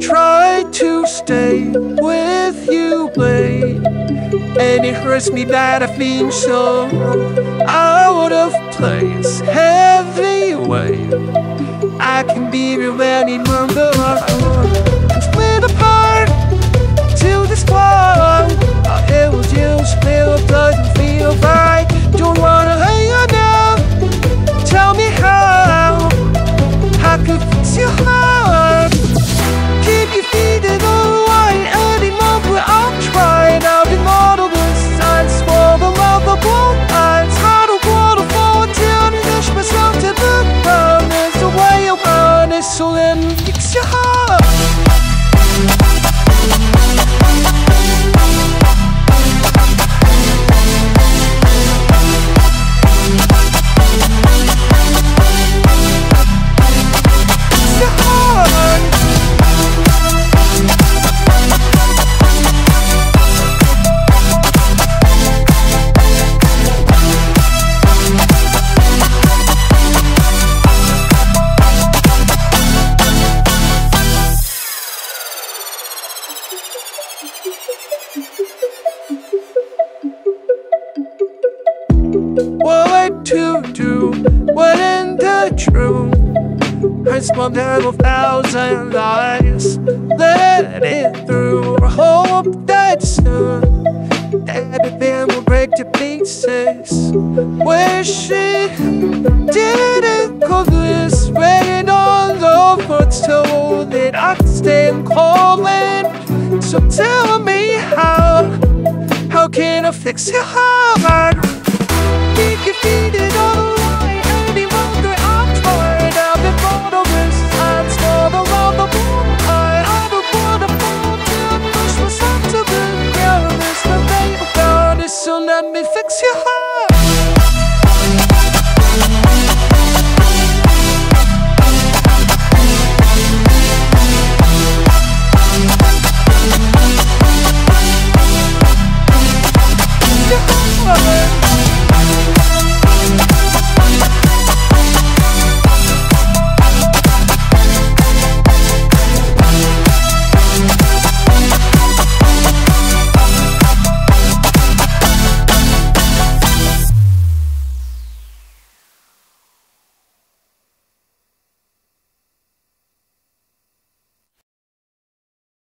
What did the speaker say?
Try to stay with you, babe. And it hurts me that I feel so out of place. Heavy weight. I can be real any the What to do? What in the? I spun down a thousand lies. Let it through. Hope that soon everything will break to pieces. Wish it didn't go this way. all over told that I stand calling. So tell me can I fix your heart? Your feet in all